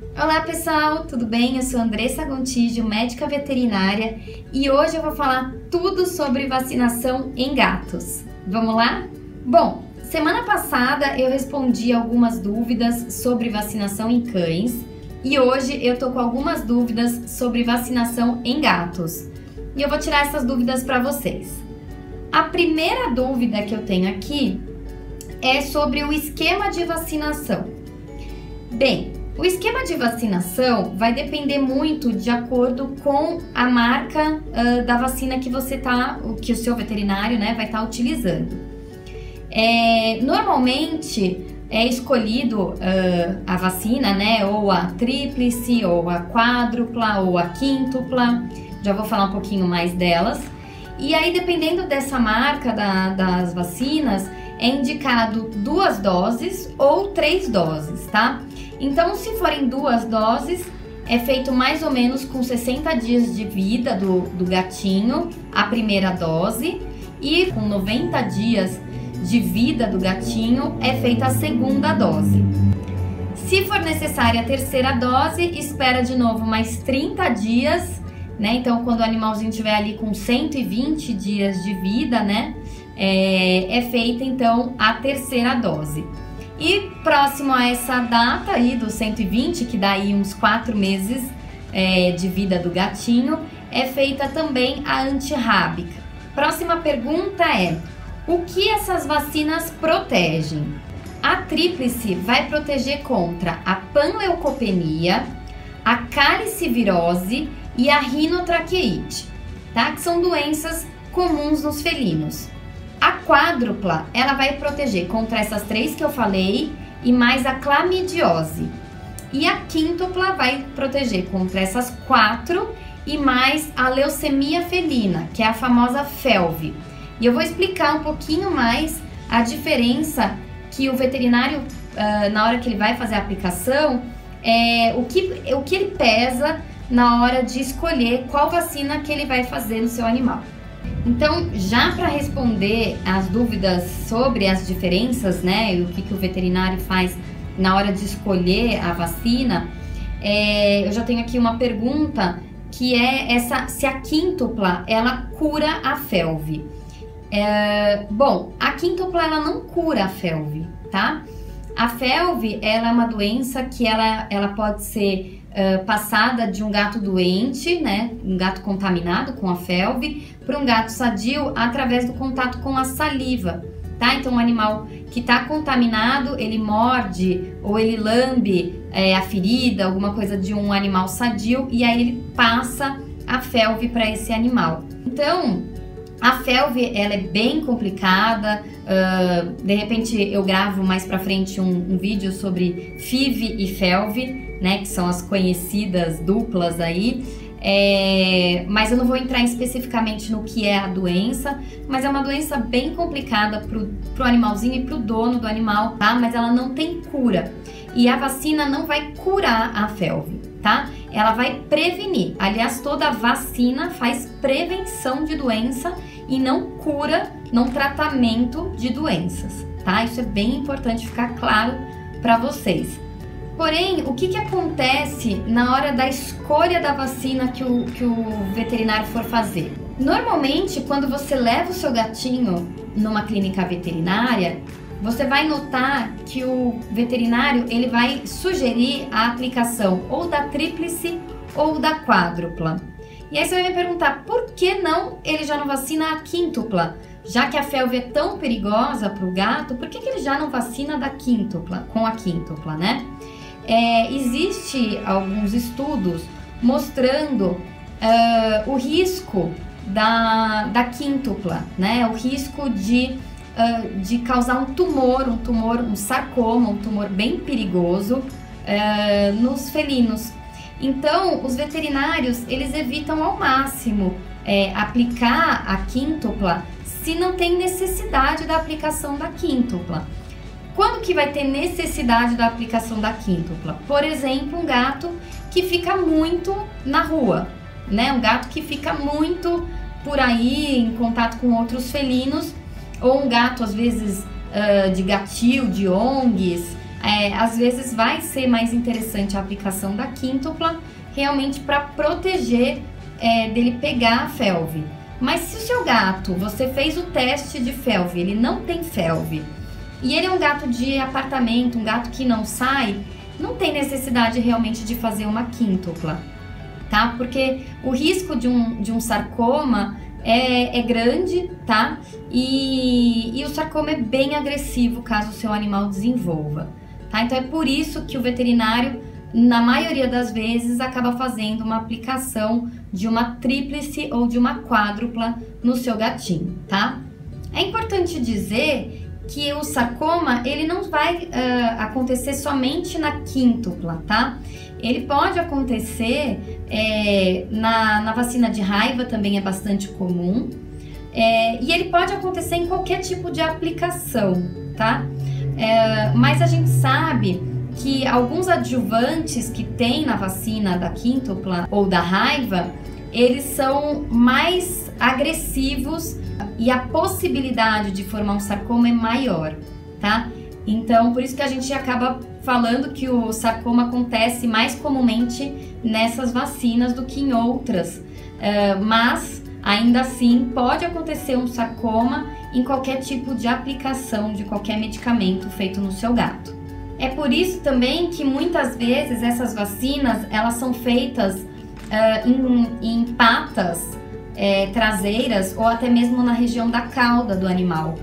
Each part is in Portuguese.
Olá pessoal, tudo bem? Eu sou Andressa Gontijo, médica veterinária e hoje eu vou falar tudo sobre vacinação em gatos. Vamos lá? Bom, semana passada eu respondi algumas dúvidas sobre vacinação em cães e hoje eu tô com algumas dúvidas sobre vacinação em gatos e eu vou tirar essas dúvidas para vocês. A primeira dúvida que eu tenho aqui é sobre o esquema de vacinação. Bem, o esquema de vacinação vai depender muito de acordo com a marca uh, da vacina que você tá, que o seu veterinário, né, vai estar tá utilizando. É, normalmente é escolhido uh, a vacina, né, ou a tríplice, ou a quádrupla, ou a quíntupla. Já vou falar um pouquinho mais delas. E aí, dependendo dessa marca da, das vacinas, é indicado duas doses ou três doses, tá? Então, se forem duas doses, é feito mais ou menos com 60 dias de vida do, do gatinho, a primeira dose, e com 90 dias de vida do gatinho é feita a segunda dose. Se for necessária a terceira dose, espera de novo mais 30 dias, né? Então, quando o animalzinho estiver ali com 120 dias de vida, né? É, é feita então a terceira dose. E próximo a essa data aí dos 120, que dá aí uns 4 meses é, de vida do gatinho, é feita também a antirrábica. Próxima pergunta é: o que essas vacinas protegem? A tríplice vai proteger contra a panleucopenia, a calicivirose e a rinotraqueite, tá? Que são doenças comuns nos felinos. A quádrupla, ela vai proteger contra essas três que eu falei e mais a clamidiose. E a quíntupla vai proteger contra essas quatro e mais a leucemia felina, que é a famosa FeLV. E eu vou explicar um pouquinho mais a diferença que o veterinário, uh, na hora que ele vai fazer a aplicação, é, o, que, o que ele pesa na hora de escolher qual vacina que ele vai fazer no seu animal. Então, já para responder as dúvidas sobre as diferenças, né, e o que, que o veterinário faz na hora de escolher a vacina, é, eu já tenho aqui uma pergunta que é essa se a quíntupla ela cura a felve. É, bom, a quíntupla ela não cura a felve, tá? A felve ela é uma doença que ela, ela pode ser uh, passada de um gato doente, né, um gato contaminado com a felve, para um gato sadio através do contato com a saliva, tá? Então, um animal que está contaminado, ele morde ou ele lambe é, a ferida, alguma coisa de um animal sadio, e aí ele passa a felve para esse animal. Então, a felve ela é bem complicada. Uh, de repente eu gravo mais para frente um, um, vídeo sobre FIV e felve, né, que são as conhecidas duplas aí. É, mas eu não vou entrar especificamente no que é a doença, mas é uma doença bem complicada pro, pro animalzinho e pro dono do animal, tá? Mas ela não tem cura. E a vacina não vai curar a felve, tá? Ela vai prevenir. Aliás, toda vacina faz prevenção de doença e não cura, não tratamento de doenças, tá? Isso é bem importante ficar claro para vocês. Porém, o que, que acontece na hora da escolha da vacina que o, que o veterinário for fazer? Normalmente, quando você leva o seu gatinho numa clínica veterinária, você vai notar que o veterinário ele vai sugerir a aplicação ou da tríplice ou da quádrupla. E aí você vai me perguntar, por que não ele já não vacina a quíntupla? Já que a felve é tão perigosa para o gato, por que, que ele já não vacina da quíntupla, com a quíntupla, né? É, existe alguns estudos mostrando uh, o risco da, da quíntupla, né? O risco de, uh, de causar um tumor, um tumor, um sarcoma, um tumor bem perigoso uh, nos felinos. Então, os veterinários, eles evitam ao máximo é, aplicar a quíntupla se não tem necessidade da aplicação da quíntupla. Quando que vai ter necessidade da aplicação da quíntupla? Por exemplo, um gato que fica muito na rua, né? Um gato que fica muito por aí em contato com outros felinos, ou um gato às vezes uh, de gatil, de ONGs, é, às vezes vai ser mais interessante a aplicação da quíntupla realmente para proteger é, dele pegar a felve. Mas se o seu gato, você fez o teste de felve, ele não tem felve, e ele é um gato de apartamento, um gato que não sai, não tem necessidade realmente de fazer uma quíntupla, tá? Porque o risco de um, de um sarcoma é, é grande, tá? E, e o sarcoma é bem agressivo caso o seu animal desenvolva, tá? Então é por isso que o veterinário na maioria das vezes, acaba fazendo uma aplicação de uma tríplice ou de uma quádrupla no seu gatinho, tá? É importante dizer que o sarcoma ele não vai uh, acontecer somente na quíntupla, tá? Ele pode acontecer é, na, na vacina de raiva, também é bastante comum, é, e ele pode acontecer em qualquer tipo de aplicação, tá? É, mas a gente sabe que alguns adjuvantes que tem na vacina da quíntupla ou da raiva, eles são mais agressivos e a possibilidade de formar um sarcoma é maior, tá? Então, por isso que a gente acaba falando que o sarcoma acontece mais comumente nessas vacinas do que em outras, uh, mas ainda assim pode acontecer um sarcoma em qualquer tipo de aplicação de qualquer medicamento feito no seu gato. É por isso também que muitas vezes essas vacinas elas são feitas uh, em, em, patas é, traseiras ou até mesmo na região da cauda do animal.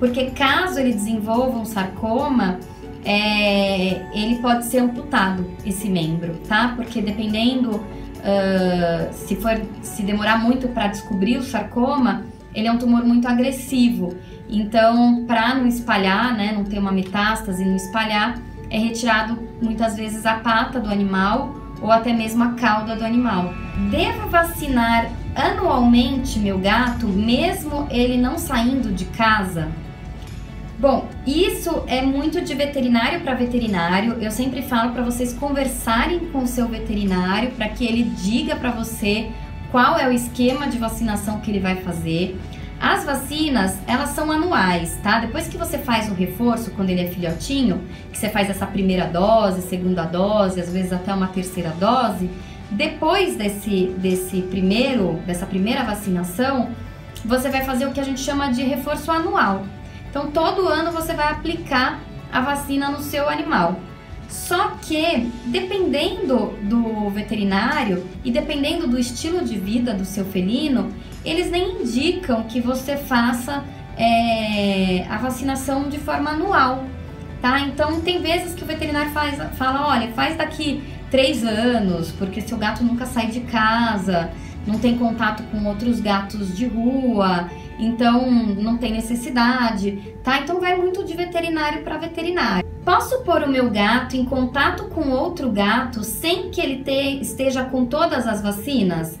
Porque caso ele desenvolva um sarcoma, é, ele pode ser amputado esse membro, tá? Porque dependendo uh, se for se demorar muito para descobrir o sarcoma, ele é um tumor muito agressivo. Então, para não espalhar, né, não ter uma metástase, não espalhar, é retirado muitas vezes a pata do animal ou até mesmo a cauda do animal. Devo vacinar anualmente meu gato, mesmo ele não saindo de casa? Bom, isso é muito de veterinário para veterinário. Eu sempre falo para vocês conversarem com o seu veterinário para que ele diga para você qual é o esquema de vacinação que ele vai fazer. As vacinas, elas são anuais, tá? Depois que você faz o reforço, quando ele é filhotinho, que você faz essa primeira dose, segunda dose, às vezes até uma terceira dose, depois desse, desse primeiro, dessa primeira vacinação, você vai fazer o que a gente chama de reforço anual. Então, todo ano você vai aplicar a vacina no seu animal. Só que, dependendo do veterinário e dependendo do estilo de vida do seu felino, eles nem indicam que você faça é, a vacinação de forma anual, tá? Então, tem vezes que o veterinário faz, fala, olha, faz daqui três anos, porque seu gato nunca sai de casa, não tem contato com outros gatos de rua, então não tem necessidade, tá? Então vai muito de veterinário para veterinário. Posso pôr o meu gato em contato com outro gato sem que ele te, esteja com todas as vacinas?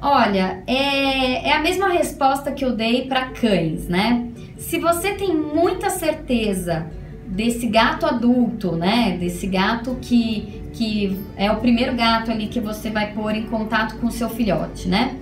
Olha, é, é a mesma resposta que eu dei para cães, né? Se você tem muita certeza desse gato adulto, né? Desse gato que, que é o primeiro gato ali que você vai pôr em contato com o seu filhote, né?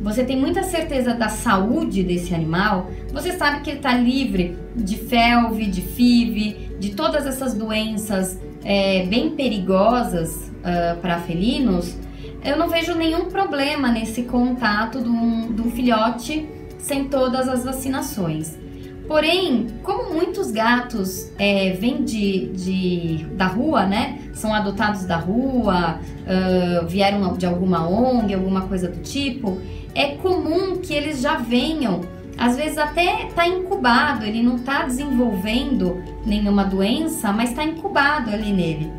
você tem muita certeza da saúde desse animal, você sabe que ele está livre de felve, de FIV, de todas essas doenças é, bem perigosas uh, ah, para felinos, eu não vejo nenhum problema nesse contato de um, de um filhote sem todas as vacinações. Porém, como muitos gatos é, vêm de, de, da rua, né? São adotados da rua, uh, vieram de alguma ONG, alguma coisa do tipo, é comum que eles já venham, às vezes até está incubado, ele não está desenvolvendo nenhuma doença, mas está incubado ali nele.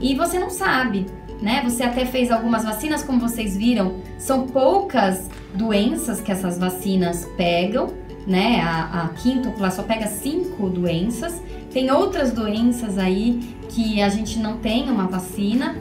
E você não sabe, né? Você até fez algumas vacinas, como vocês viram, são poucas doenças que essas vacinas pegam, né? A, a quíntupla só pega cinco doenças. Tem outras doenças aí que a gente não tem uma vacina.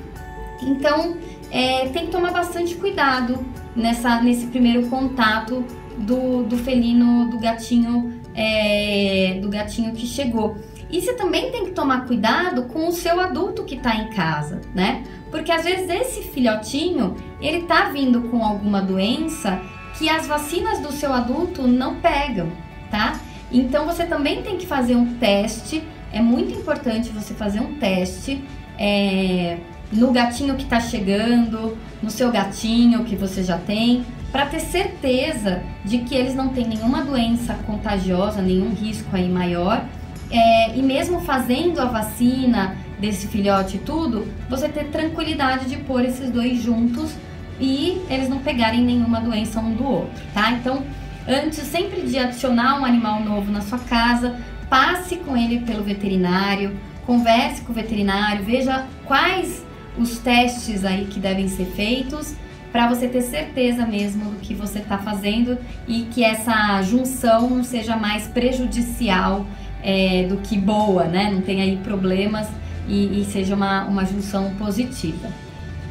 Então, é, tem que tomar bastante cuidado nessa, nesse primeiro contato do, do felino, do gatinho, é, do gatinho que chegou. E você também tem que tomar cuidado com o seu adulto que está em casa, né? Porque às vezes esse filhotinho, ele tá vindo com alguma doença que as vacinas do seu adulto não pegam, tá? Então você também tem que fazer um teste é muito importante você fazer um teste é, no gatinho que está chegando, no seu gatinho que você já tem, para ter certeza de que eles não têm nenhuma doença contagiosa, nenhum risco aí maior. É, e mesmo fazendo a vacina desse filhote e tudo, você ter tranquilidade de pôr esses dois juntos e eles não pegarem nenhuma doença um do outro, tá? Então, antes sempre de adicionar um animal novo na sua casa, passe com ele pelo veterinário, converse com o veterinário, veja quais os testes aí que devem ser feitos para você ter certeza mesmo do que você está fazendo e que essa junção não seja mais prejudicial é, do que boa, né? Não tenha aí problemas e, e seja uma, uma junção positiva.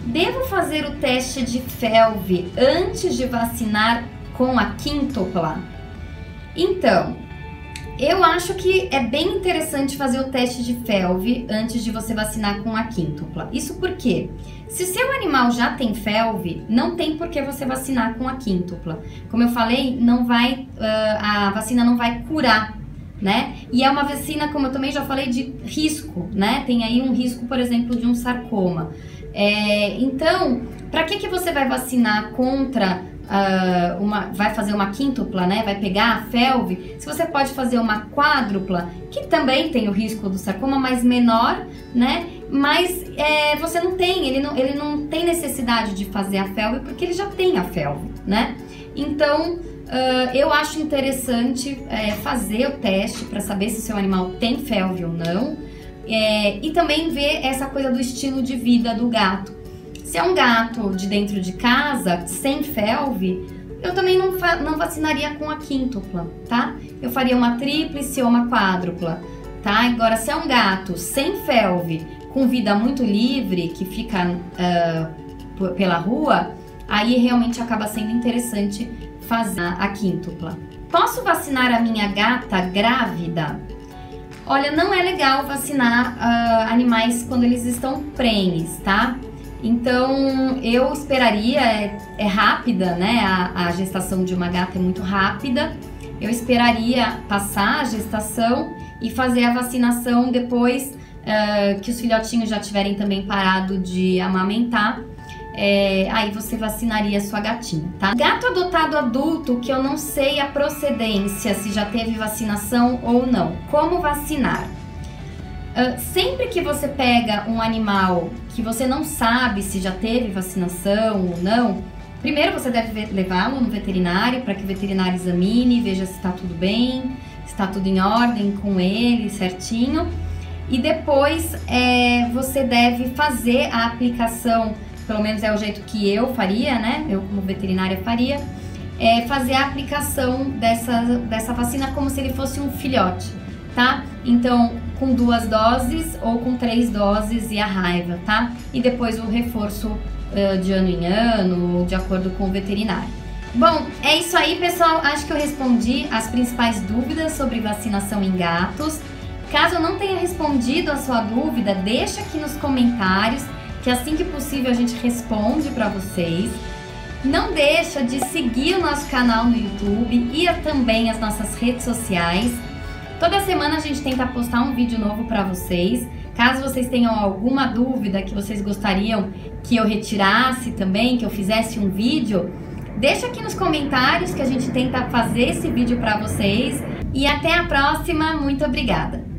Devo fazer o teste de FeLV antes de vacinar com a quíntupla? Então, eu acho que é bem interessante fazer o teste de FeLV antes de você vacinar com a quíntupla. Isso porque, se seu animal já tem FeLV, não tem por que você vacinar com a quíntupla. Como eu falei, não vai, uh, a vacina não vai curar né? E é uma vacina, como eu também já falei, de risco, né? Tem aí um risco, por exemplo, de um sarcoma. É, então, para que, que você vai vacinar contra uh, uma, vai fazer uma quíntupla, né? Vai pegar a felve. Se você pode fazer uma quádrupla, que também tem o risco do sarcoma, mas menor, né? Mas é, você não tem, ele não, ele não tem necessidade de fazer a felve porque ele já tem a felve, né? Então, uh, eu acho interessante é, fazer o teste para saber se seu animal tem felve ou não. É, e também ver essa coisa do estilo de vida do gato. Se é um gato de dentro de casa, sem felve, eu também não, não vacinaria com a quíntupla, tá? Eu faria uma tríplice ou uma quádrupla, tá? Agora, se é um gato sem felve, com vida muito livre, que fica uh, pela rua, aí realmente acaba sendo interessante fazer a quíntupla. Posso vacinar a minha gata grávida? Olha, não é legal vacinar uh, animais quando eles estão prenhes, tá? Então, eu esperaria, é, é rápida, né? A, a, gestação de uma gata é muito rápida. Eu esperaria passar a gestação e fazer a vacinação depois uh, que os filhotinhos já tiverem também parado de amamentar. É, aí você vacinaria sua gatinha, tá? Gato adotado adulto que eu não sei a procedência, se já teve vacinação ou não. Como vacinar? Uh, sempre que você pega um animal que você não sabe se já teve vacinação ou não, primeiro você deve levá-lo no veterinário para que o veterinário examine, veja se está tudo bem, se está tudo em ordem com ele certinho. E depois é, você deve fazer a aplicação, pelo menos é o jeito que eu faria, né? Eu como veterinária faria, é fazer a aplicação dessa, dessa vacina como se ele fosse um filhote, tá? Então, com duas doses ou com três doses e a raiva, tá? E depois o reforço uh, de ano em ano, de acordo com o veterinário. Bom, é isso aí, pessoal. Acho que eu respondi as principais dúvidas sobre vacinação em gatos. Caso eu não tenha respondido a sua dúvida, deixa aqui nos comentários, que assim que possível a gente responde para vocês. Não deixa de seguir o nosso canal no YouTube e também as nossas redes sociais. Toda semana a gente tenta postar um vídeo novo para vocês. Caso vocês tenham alguma dúvida que vocês gostariam que eu retirasse também, que eu fizesse um vídeo, deixa aqui nos comentários que a gente tenta fazer esse vídeo para vocês. E até a próxima, muito obrigada!